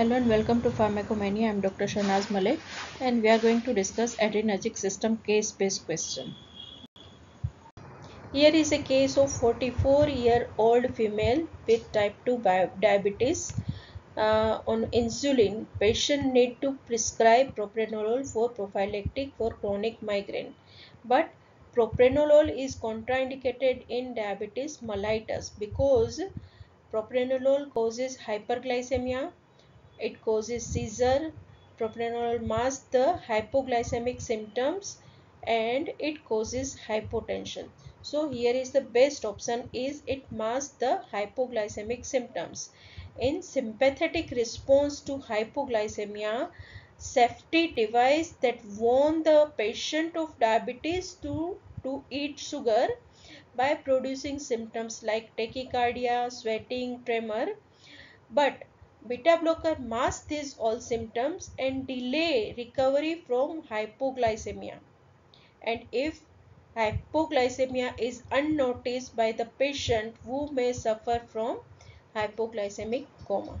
Hello and welcome to Pharmacomania. I'm Dr. Shanaz Malik and we are going to discuss adrenergic system case-based question. Here is a case of 44 year old female with type 2 diabetes uh, on insulin. Patient need to prescribe propranolol for prophylactic for chronic migraine. But propranolol is contraindicated in diabetes mellitus because propranolol causes hyperglycemia it causes seizure propranolol masks the hypoglycemic symptoms and it causes hypotension. So here is the best option is it masks the hypoglycemic symptoms. In sympathetic response to hypoglycemia safety device that warn the patient of diabetes to to eat sugar by producing symptoms like tachycardia sweating tremor. But Beta blocker mask these all symptoms and delay recovery from hypoglycemia. And if hypoglycemia is unnoticed by the patient who may suffer from hypoglycemic coma.